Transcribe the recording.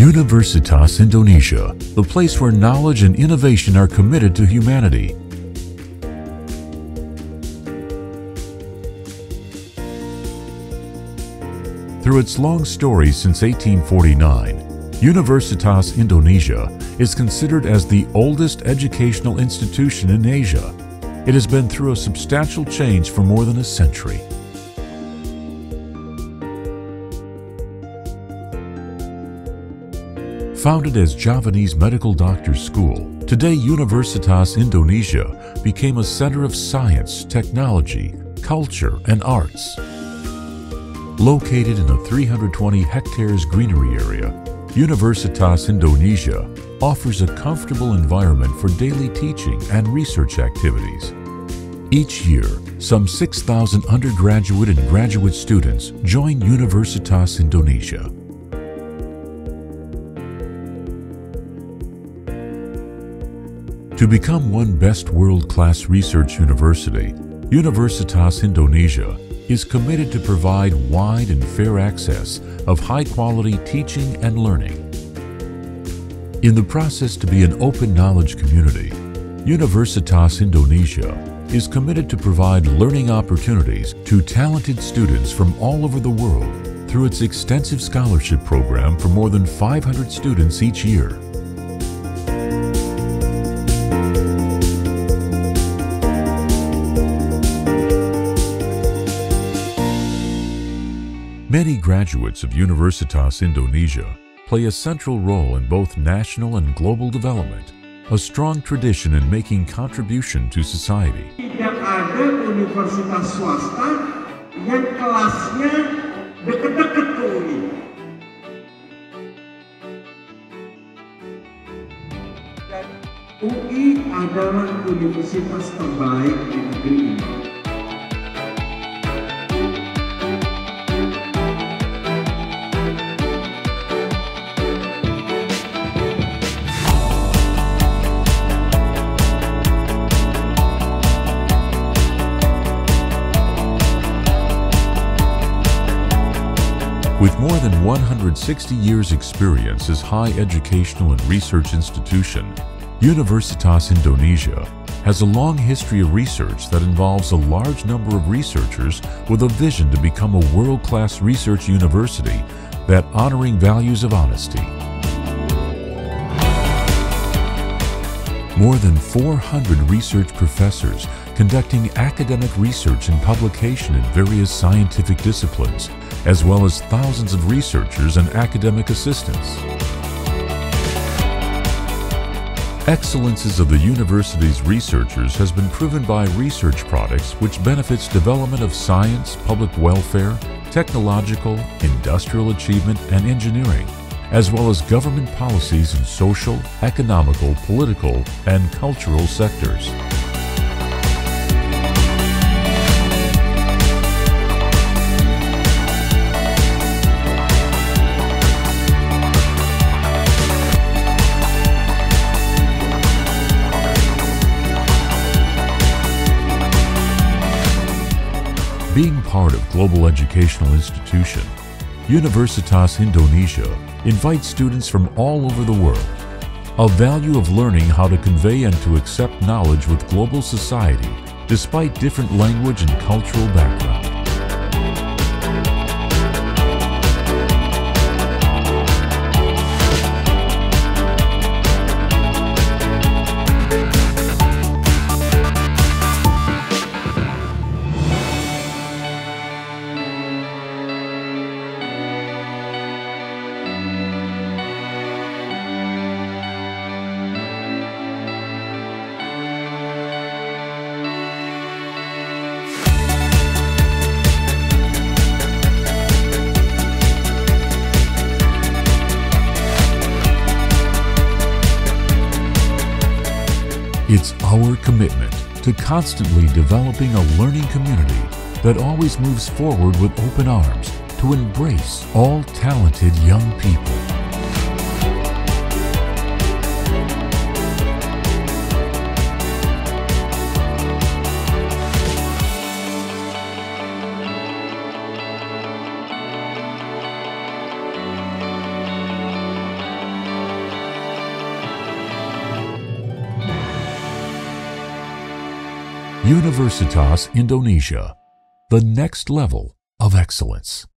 Universitas Indonesia, the place where knowledge and innovation are committed to humanity. Through its long story since 1849, Universitas Indonesia is considered as the oldest educational institution in Asia. It has been through a substantial change for more than a century. Founded as Javanese Medical Doctors School, today Universitas Indonesia became a center of science, technology, culture, and arts. Located in a 320 hectares greenery area, Universitas Indonesia offers a comfortable environment for daily teaching and research activities. Each year, some 6,000 undergraduate and graduate students join Universitas Indonesia. To become one best world-class research university, Universitas Indonesia is committed to provide wide and fair access of high-quality teaching and learning. In the process to be an open knowledge community, Universitas Indonesia is committed to provide learning opportunities to talented students from all over the world through its extensive scholarship program for more than 500 students each year. Many graduates of Universitas Indonesia play a central role in both national and global development, a strong tradition in making contribution to society. Tidak ada universitas swasta yang kelasnya deket-deket ke UI. UI adalah universitas terbaik di negeri ini. With more than 160 years experience as high educational and research institution, Universitas Indonesia has a long history of research that involves a large number of researchers with a vision to become a world-class research university that honoring values of honesty. More than 400 research professors conducting academic research and publication in various scientific disciplines as well as thousands of researchers and academic assistants. Excellences of the university's researchers has been proven by research products which benefits development of science, public welfare, technological, industrial achievement, and engineering, as well as government policies in social, economical, political, and cultural sectors. Being part of global educational institution, Universitas Indonesia invites students from all over the world. A value of learning how to convey and to accept knowledge with global society despite different language and cultural background. It's our commitment to constantly developing a learning community that always moves forward with open arms to embrace all talented young people. Universitas Indonesia, the next level of excellence.